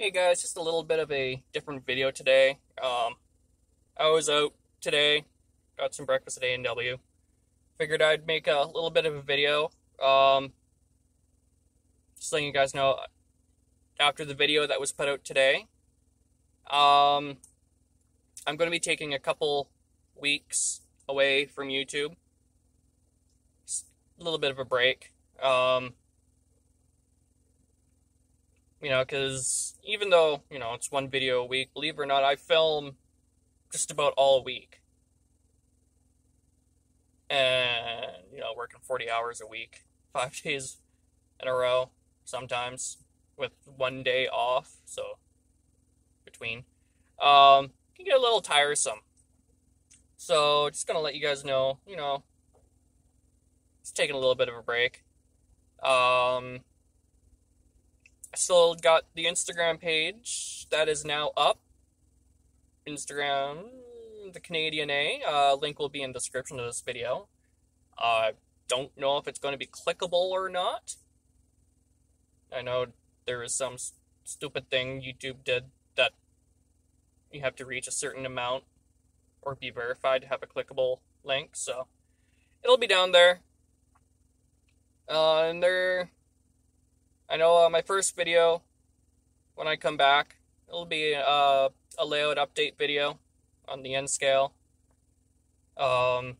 Hey guys, just a little bit of a different video today. Um, I was out today, got some breakfast at A&W. Figured I'd make a little bit of a video. Um, just letting you guys know, after the video that was put out today, um, I'm going to be taking a couple weeks away from YouTube. Just a little bit of a break. Um, you know, because even though, you know, it's one video a week, believe it or not, I film just about all week. And, you know, working 40 hours a week, five days in a row, sometimes, with one day off, so between, um, can get a little tiresome. So, just gonna let you guys know, you know, it's taking a little bit of a break. Um, still got the Instagram page that is now up. Instagram, the Canadian A. Uh, link will be in the description of this video. I uh, don't know if it's going to be clickable or not. I know there is some stupid thing YouTube did that you have to reach a certain amount or be verified to have a clickable link, so it'll be down there. Uh, and there I know uh, my first video, when I come back, it'll be uh, a layout update video on the N scale. Um,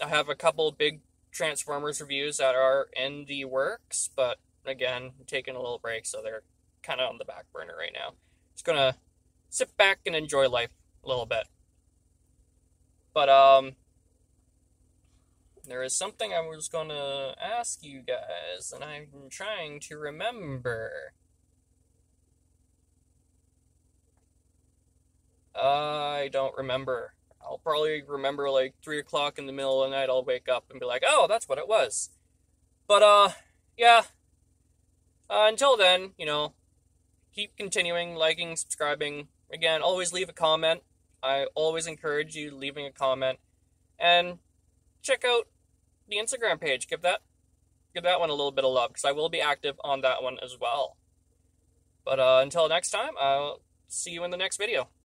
I have a couple big Transformers reviews that are in the works, but again, I'm taking a little break, so they're kind of on the back burner right now. Just gonna sit back and enjoy life a little bit. But um, there is something I was going to ask you guys, and I'm trying to remember. I don't remember. I'll probably remember like 3 o'clock in the middle of the night. I'll wake up and be like, oh, that's what it was. But, uh, yeah. Uh, until then, you know, keep continuing liking, subscribing. Again, always leave a comment. I always encourage you leaving a comment. And check out the Instagram page. Give that give that one a little bit of love because I will be active on that one as well. But uh, until next time, I'll see you in the next video.